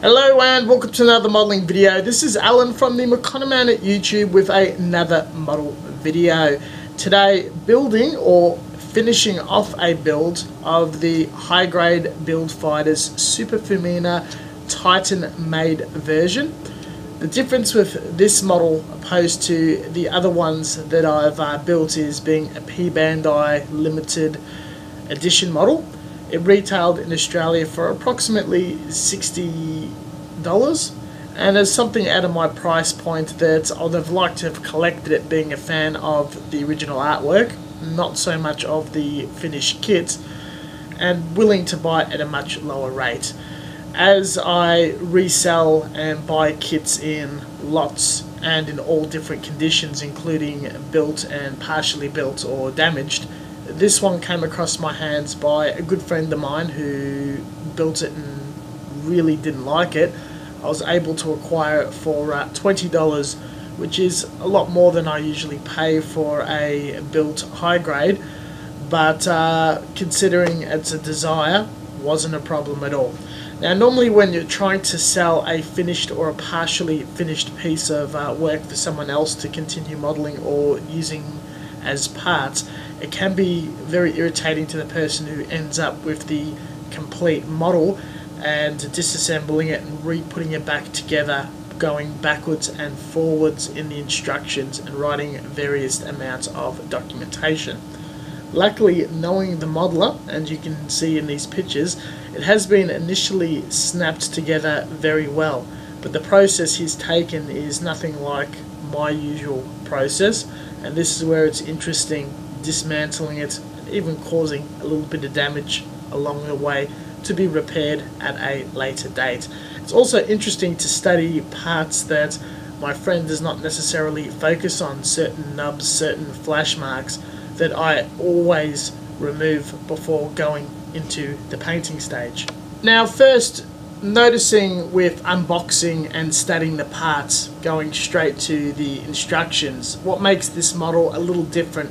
Hello and welcome to another modelling video. This is Alan from the Mokanaman at YouTube with another model video. Today building or finishing off a build of the high grade Build Fighters Super Fumina Titan maid version. The difference with this model opposed to the other ones that I've uh, built is being a P Bandai limited edition model. It retailed in Australia for approximately $60 and as something out of my price point that I'd have liked to have collected it being a fan of the original artwork, not so much of the finished kit, and willing to buy it at a much lower rate. As I resell and buy kits in lots and in all different conditions including built and partially built or damaged, this one came across my hands by a good friend of mine who built it and really didn't like it. I was able to acquire it for uh, $20, which is a lot more than I usually pay for a built high grade, but uh, considering it's a desire, wasn't a problem at all. Now, normally when you're trying to sell a finished or a partially finished piece of uh, work for someone else to continue modeling or using as parts, it can be very irritating to the person who ends up with the complete model and disassembling it and re-putting it back together going backwards and forwards in the instructions and writing various amounts of documentation. Luckily, knowing the modeler, and you can see in these pictures, it has been initially snapped together very well, but the process he's taken is nothing like my usual process, and this is where it's interesting dismantling it, even causing a little bit of damage along the way to be repaired at a later date. It's also interesting to study parts that my friend does not necessarily focus on, certain nubs, certain flash marks that I always remove before going into the painting stage. Now first, noticing with unboxing and studying the parts, going straight to the instructions, what makes this model a little different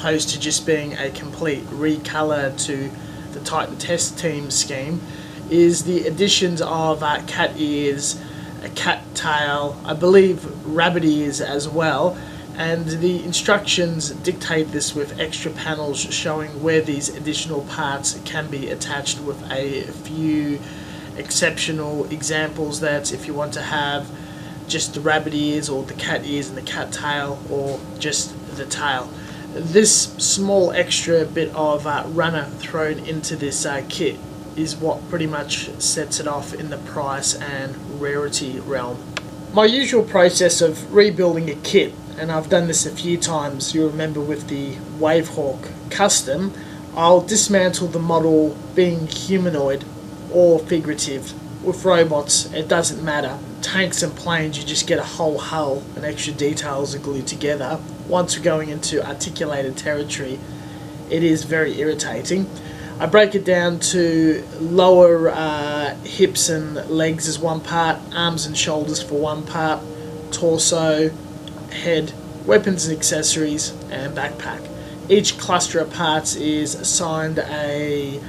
opposed to just being a complete recolor to the Titan test team scheme is the additions of uh, cat ears, a cat tail, I believe rabbit ears as well, and the instructions dictate this with extra panels showing where these additional parts can be attached with a few exceptional examples that if you want to have just the rabbit ears or the cat ears and the cat tail or just the tail this small extra bit of uh, runner thrown into this uh, kit is what pretty much sets it off in the price and rarity realm. My usual process of rebuilding a kit, and I've done this a few times, you remember with the Wavehawk Custom, I'll dismantle the model being humanoid or figurative. With robots, it doesn't matter. Tanks and planes, you just get a whole hull and extra details are glued together once we're going into articulated territory, it is very irritating. I break it down to lower uh, hips and legs as one part, arms and shoulders for one part, torso, head, weapons and accessories, and backpack. Each cluster of parts is assigned a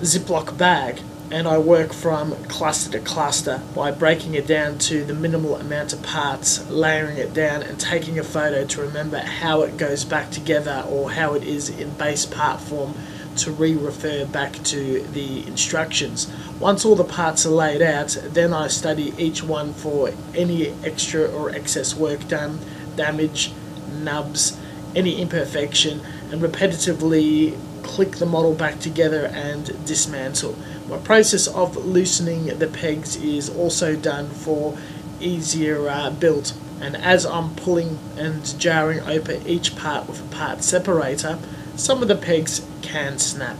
Ziploc bag and I work from cluster to cluster by breaking it down to the minimal amount of parts, layering it down and taking a photo to remember how it goes back together or how it is in base part form to re-refer back to the instructions. Once all the parts are laid out, then I study each one for any extra or excess work done, damage, nubs, any imperfection, and repetitively click the model back together and dismantle. My process of loosening the pegs is also done for easier uh, build and as I'm pulling and jarring open each part with a part separator some of the pegs can snap.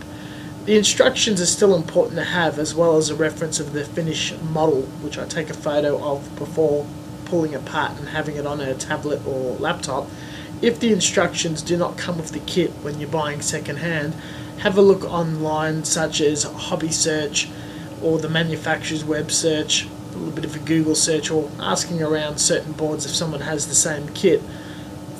The instructions are still important to have as well as a reference of the finished model which I take a photo of before pulling apart and having it on a tablet or laptop if the instructions do not come with the kit when you're buying secondhand, have a look online such as Hobby Search or the manufacturer's web search, a little bit of a Google search or asking around certain boards if someone has the same kit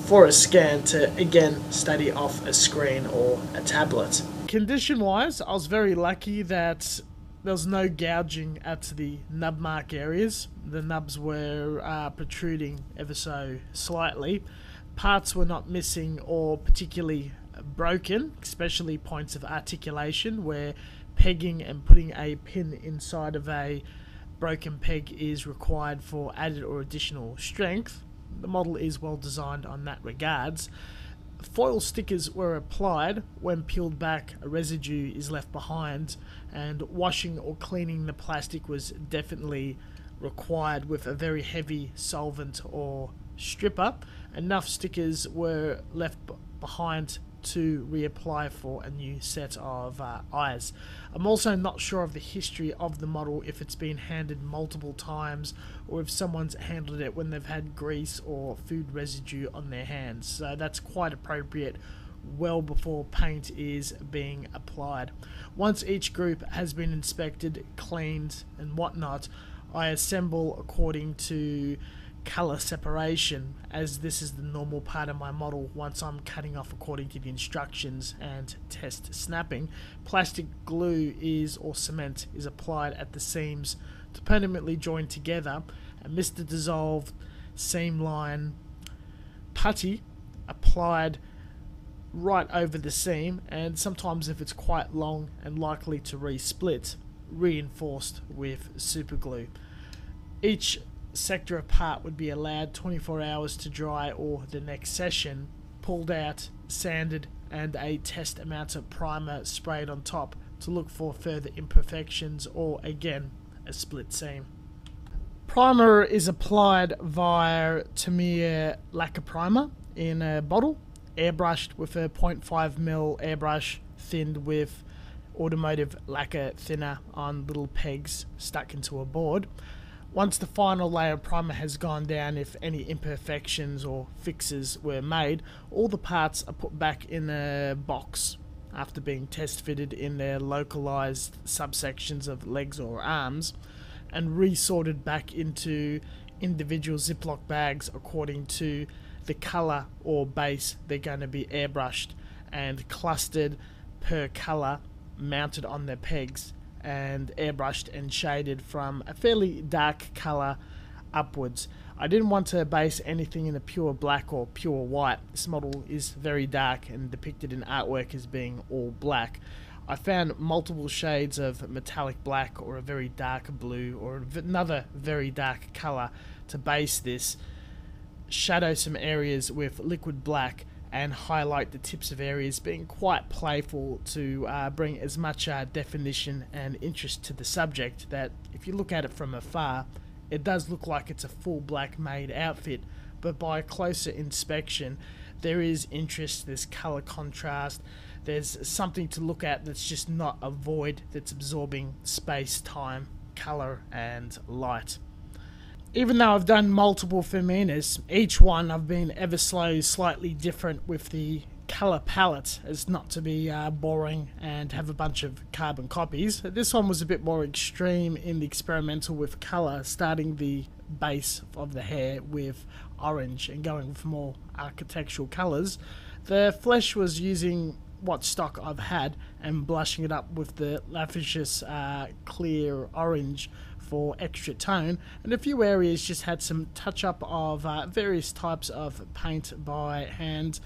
for a scan to again study off a screen or a tablet. Condition wise, I was very lucky that there was no gouging at the nub mark areas. The nubs were uh, protruding ever so slightly. Parts were not missing or particularly uh, broken, especially points of articulation where pegging and putting a pin inside of a broken peg is required for added or additional strength. The model is well designed on that regards. Foil stickers were applied. When peeled back, a residue is left behind, and washing or cleaning the plastic was definitely required with a very heavy solvent or stripper. Enough stickers were left behind to reapply for a new set of uh, eyes. I'm also not sure of the history of the model, if it's been handed multiple times or if someone's handled it when they've had grease or food residue on their hands. So that's quite appropriate well before paint is being applied. Once each group has been inspected, cleaned, and whatnot, I assemble according to color separation as this is the normal part of my model once I'm cutting off according to the instructions and test snapping. Plastic glue is or cement is applied at the seams to permanently join together and Mr. Dissolved seam line putty applied right over the seam and sometimes if it's quite long and likely to re-split reinforced with super glue. Each sector apart would be allowed 24 hours to dry or the next session, pulled out, sanded, and a test amount of primer sprayed on top to look for further imperfections or again a split seam. Primer is applied via Tamiya lacquer primer in a bottle, airbrushed with a 0.5mm airbrush thinned with automotive lacquer thinner on little pegs stuck into a board. Once the final layer of primer has gone down, if any imperfections or fixes were made, all the parts are put back in a box after being test fitted in their localized subsections of legs or arms and resorted back into individual Ziploc bags according to the color or base they're going to be airbrushed and clustered per color mounted on their pegs and airbrushed and shaded from a fairly dark colour upwards. I didn't want to base anything in a pure black or pure white. This model is very dark and depicted in artwork as being all black. I found multiple shades of metallic black or a very dark blue or another very dark colour to base this, shadow some areas with liquid black and highlight the tips of areas, being quite playful to uh, bring as much uh, definition and interest to the subject that if you look at it from afar, it does look like it's a full black maid outfit, but by closer inspection, there is interest, there's color contrast, there's something to look at that's just not a void that's absorbing space, time, color, and light even though I've done multiple Fuminas, each one I've been ever so slightly different with the color palette as not to be uh, boring and have a bunch of carbon copies. This one was a bit more extreme in the experimental with color, starting the base of the hair with orange and going with more architectural colors. The flesh was using what stock I've had and blushing it up with the Laphicus uh, clear orange for extra tone, and a few areas just had some touch up of uh, various types of paint by hand,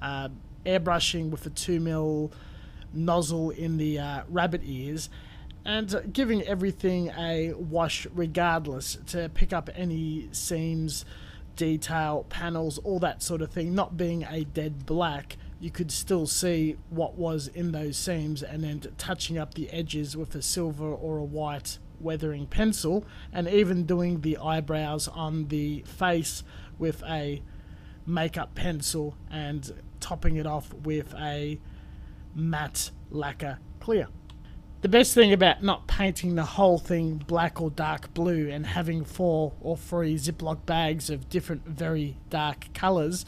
uh, airbrushing with a 2mm nozzle in the uh, rabbit ears, and giving everything a wash regardless to pick up any seams, detail, panels, all that sort of thing, not being a dead black you could still see what was in those seams and then touching up the edges with a silver or a white weathering pencil and even doing the eyebrows on the face with a makeup pencil and topping it off with a matte lacquer clear. The best thing about not painting the whole thing black or dark blue and having four or three Ziploc bags of different very dark colours,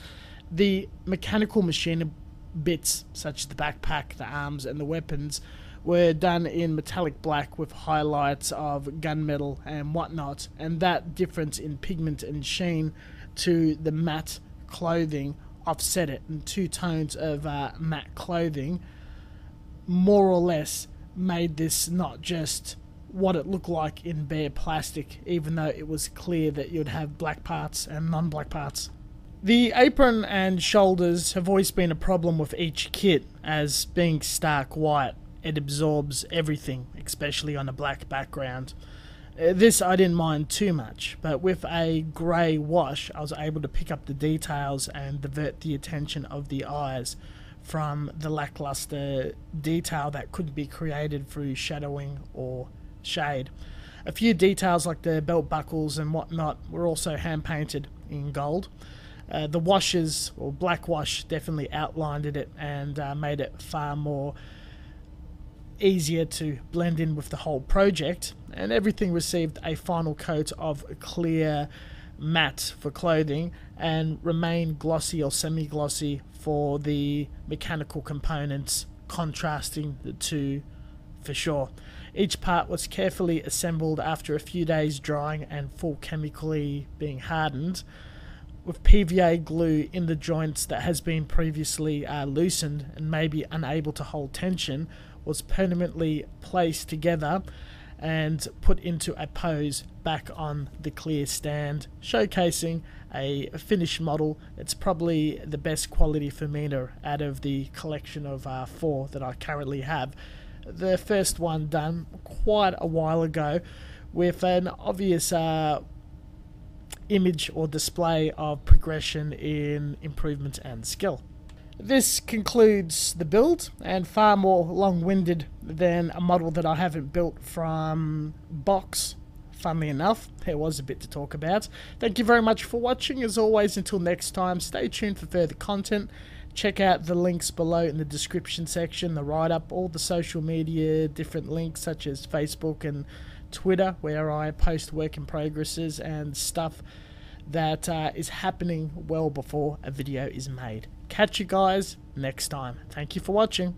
the mechanical machine bits such as the backpack, the arms and the weapons were done in metallic black with highlights of gunmetal and whatnot, and that difference in pigment and sheen to the matte clothing offset it, and two tones of uh, matte clothing more or less made this not just what it looked like in bare plastic, even though it was clear that you'd have black parts and non black parts. The apron and shoulders have always been a problem with each kit, as being stark white, it absorbs everything, especially on a black background. Uh, this I didn't mind too much, but with a grey wash, I was able to pick up the details and divert the attention of the eyes from the lackluster detail that could be created through shadowing or shade. A few details like the belt buckles and whatnot were also hand painted in gold. Uh, the washes or black wash definitely outlined it and uh, made it far more easier to blend in with the whole project, and everything received a final coat of clear matte for clothing and remain glossy or semi glossy for the mechanical components, contrasting the two for sure. Each part was carefully assembled after a few days drying and full chemically being hardened, with PVA glue in the joints that has been previously uh, loosened and may be unable to hold tension was permanently placed together and put into a pose back on the clear stand, showcasing a finished model. It's probably the best quality Fumina out of the collection of uh, four that I currently have. The first one done quite a while ago with an obvious uh, image or display of progression in improvement and skill. This concludes the build, and far more long-winded than a model that I haven't built from box. Funnily enough, there was a bit to talk about. Thank you very much for watching. As always, until next time, stay tuned for further content. Check out the links below in the description section, the write-up, all the social media, different links such as Facebook and Twitter, where I post work in progresses and stuff that uh, is happening well before a video is made. Catch you guys next time. Thank you for watching.